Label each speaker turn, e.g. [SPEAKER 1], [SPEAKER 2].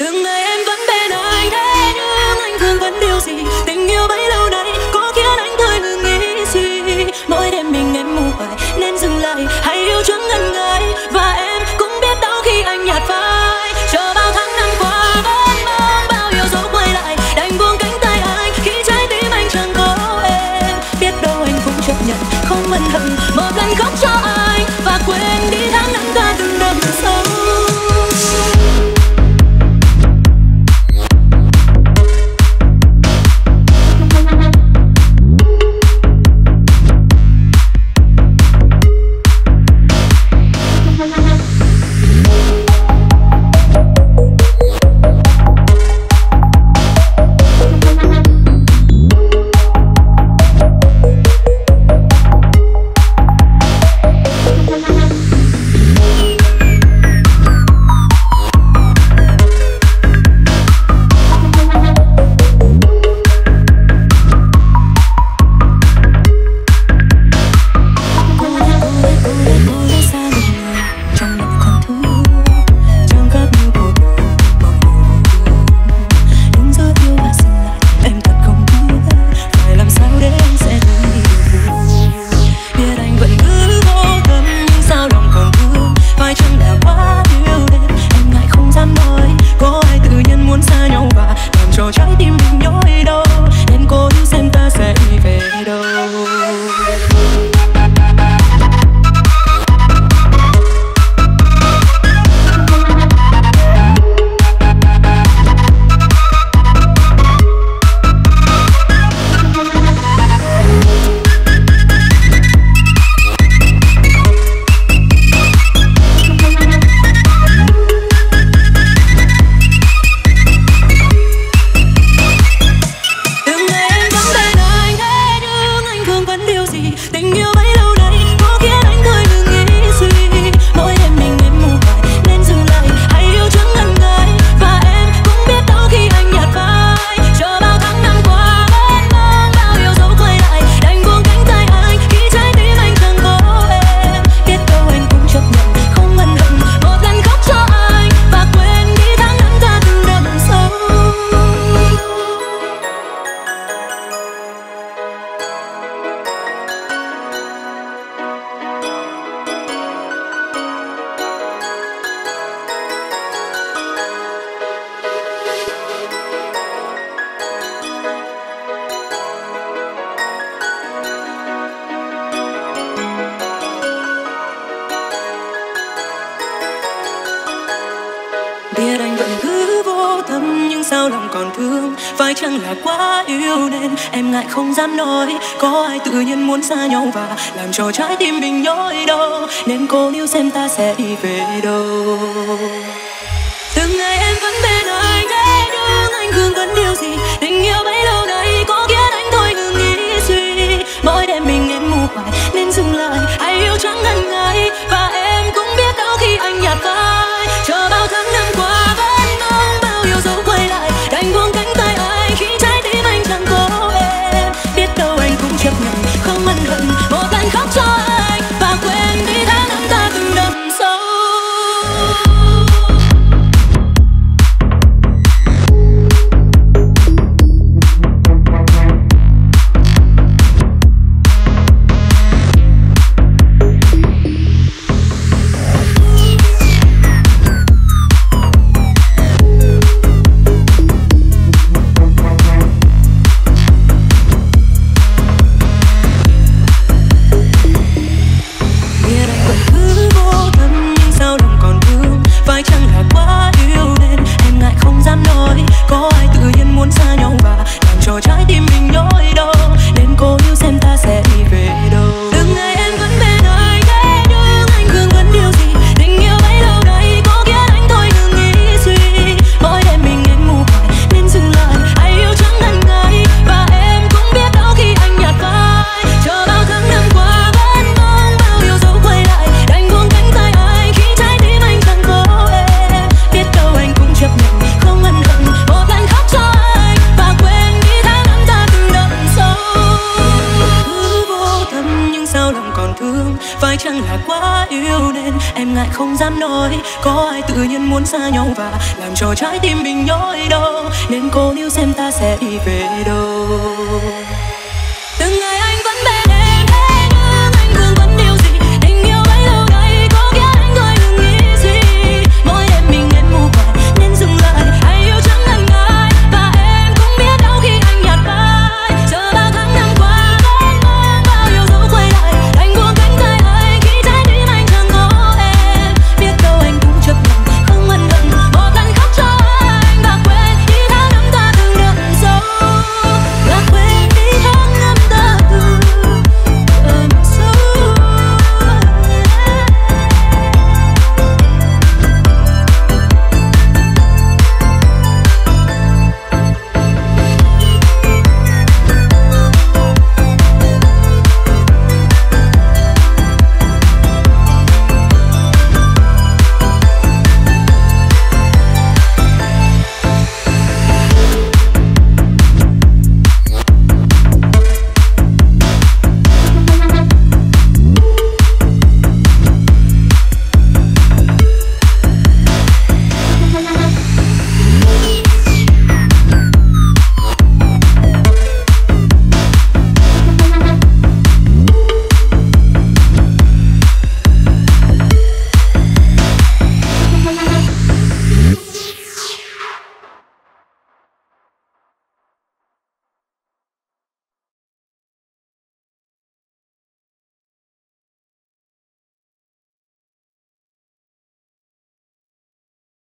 [SPEAKER 1] And night. loving you. biết anh vẫn cứ vô tâm, nhưng sao lòng còn thương? Phải chăng là quá yêu nên em ngại không dám nói? Có ai tự nhiên muốn xa nhau và làm cho trái tim mình nhói đau? Nên cô níu xem ta sẽ đi về đâu? Từng ngày em vẫn bên anh thế nhưng anh gương vẫn điều gì? Tình yêu bấy lâu nay có khiến anh thôi ngừng nghĩ suy. Mỗi đêm mình em mù quáng chẳng là quá yêu nên em ngại không dám nói. Có ai tự nhiên muốn xa nhau và làm cho trái tim mình nhói đâu nên cô níu xem ta sẽ đi về đâu?